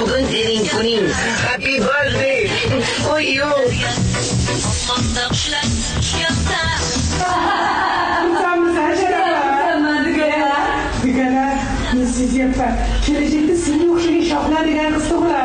Bugün senin günün. Happy birthday. Oy yo. Tamam sen şey yapma. Digara. Digara. Siz yapma. Gelecekte seni yok şey şaplar diğer kız toklar.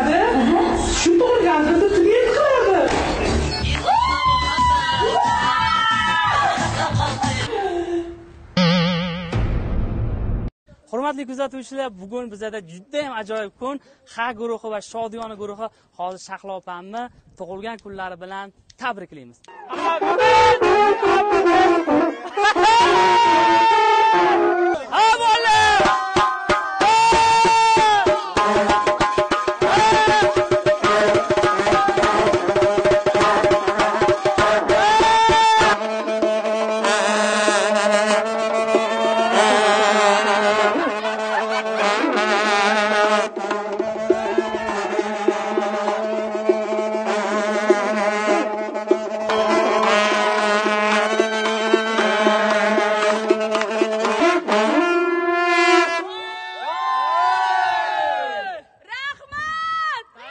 Hurmatli kuzatuvchilar bugun bizada judayam ajoyib kun. Ha guruhi va shodiyona guruhi hozir shahlo opamni tug'ilgan kunlari bilan tabriklaymiz.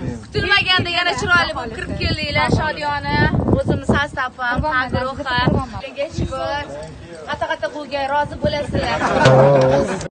Kutilmaganda yana chiroyli bo'lib kirib keldinglar shodiyona o'zimiz sostavim Xudoga shukur qata qata quvga rozi bo'lasizlar